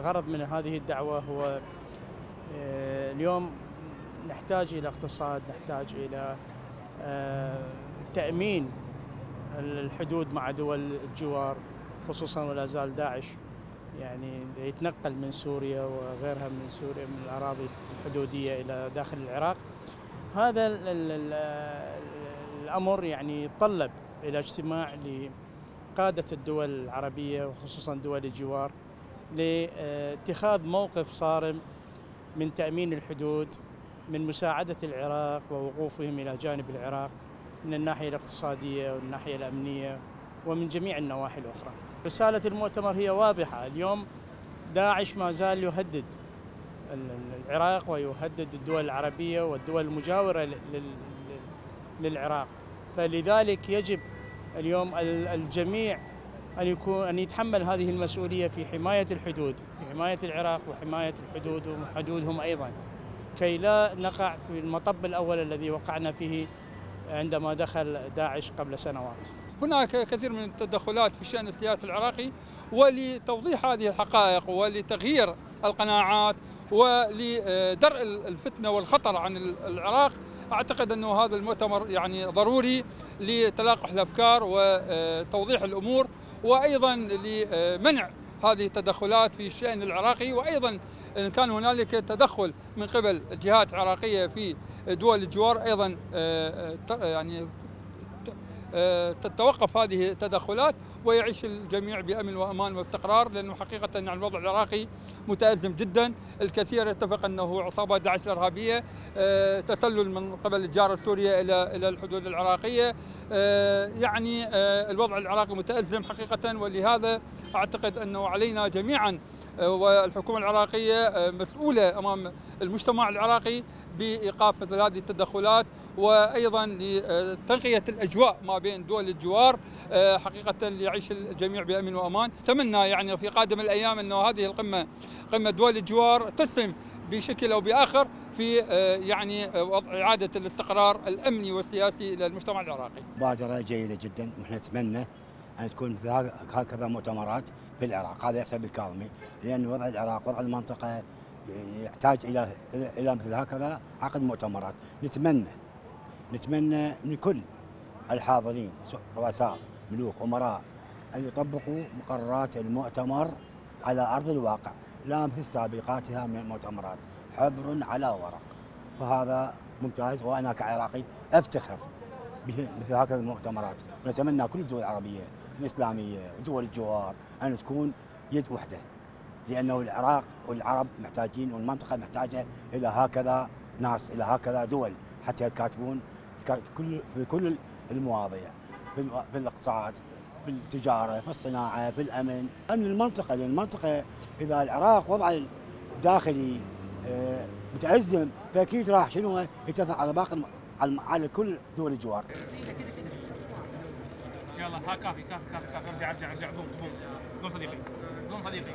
الغرض من هذه الدعوة هو اليوم نحتاج إلى اقتصاد نحتاج إلى تأمين الحدود مع دول الجوار خصوصا ولا زال داعش يعني يتنقل من سوريا وغيرها من سوريا من الأراضي الحدودية إلى داخل العراق. هذا الأمر يعني يتطلب إلى اجتماع لقادة الدول العربية وخصوصا دول الجوار لاتخاذ موقف صارم من تأمين الحدود من مساعدة العراق ووقوفهم إلى جانب العراق من الناحية الاقتصادية والناحيه الأمنية ومن جميع النواحي الأخرى. رسالة المؤتمر هي واضحة، اليوم داعش ما زال يهدد العراق ويهدد الدول العربية والدول المجاورة للعراق، فلذلك يجب اليوم الجميع أن يكون أن يتحمل هذه المسؤولية في حماية الحدود، في حماية العراق وحماية الحدود وحدودهم أيضا. كي لا نقع في المطب الأول الذي وقعنا فيه عندما دخل داعش قبل سنوات هناك كثير من التدخلات في الشأن السياسي العراقي ولتوضيح هذه الحقائق ولتغيير القناعات ولدرء الفتنة والخطر عن العراق أعتقد أنه هذا المؤتمر يعني ضروري لتلاقح الأفكار وتوضيح الأمور وأيضا لمنع هذه التدخلات في الشأن العراقي وأيضا إن كان هنالك تدخل من قبل جهات عراقية في دول الجوار أيضا يعني تتوقف هذه التدخلات ويعيش الجميع بأمن وأمان واستقرار لأنه حقيقة يعني الوضع العراقي متأزم جدا، الكثير يتفق أنه عصابات داعش الإرهابية تسلل من قبل الجاره السورية إلى إلى الحدود العراقية. يعني الوضع العراقي متأزم حقيقة ولهذا أعتقد أنه علينا جميعا والحكومة العراقية مسؤولة أمام المجتمع العراقي بإيقاف مثل هذه التدخلات. وأيضا لتنقية الأجواء ما بين دول الجوار حقيقة ليعيش الجميع بأمن وأمان، أتمنى يعني في قادم الأيام انه هذه القمة قمة دول الجوار تسهم بشكل أو بآخر في يعني وضع إعادة الاستقرار الأمني والسياسي للمجتمع العراقي. مبادرة جيدة جدا. ونحن نتمنى أن تكون هكذا مؤتمرات في العراق، هذا يحسب الكاظمي. لأن وضع العراق وضع المنطقة يحتاج إلى إلى مثل هكذا عقد مؤتمرات، نتمنى نتمنى من كل الحاضرين رؤساء ملوك أمراء أن يطبقوا مقررات المؤتمر على أرض الواقع لا مثل سابقاتها من المؤتمرات حبر على ورق. وهذا ممتاز وأنا كعراقي أفتخر مثل هكذا المؤتمرات. ونتمنى كل الدول العربية الإسلامية ودول الجوار أن تكون يد وحدة لأنه العراق والعرب محتاجين والمنطقة محتاجة إلى هكذا ناس إلى هكذا دول حتى يتكاتبون في كل في كل المواضيع في, في الاقتصاد في التجارة في الصناعة في الأمن. ان المنطقة لأن المنطقة إذا العراق وضع الداخلي متأزم فأكيد راح شنو يتاثر على باقي على كل دول الجوار. يلا ها كافي كافي كافي كافي. ارجع ارجع ارجع. قوم قوم. قوم صديقي. قوم صديقي.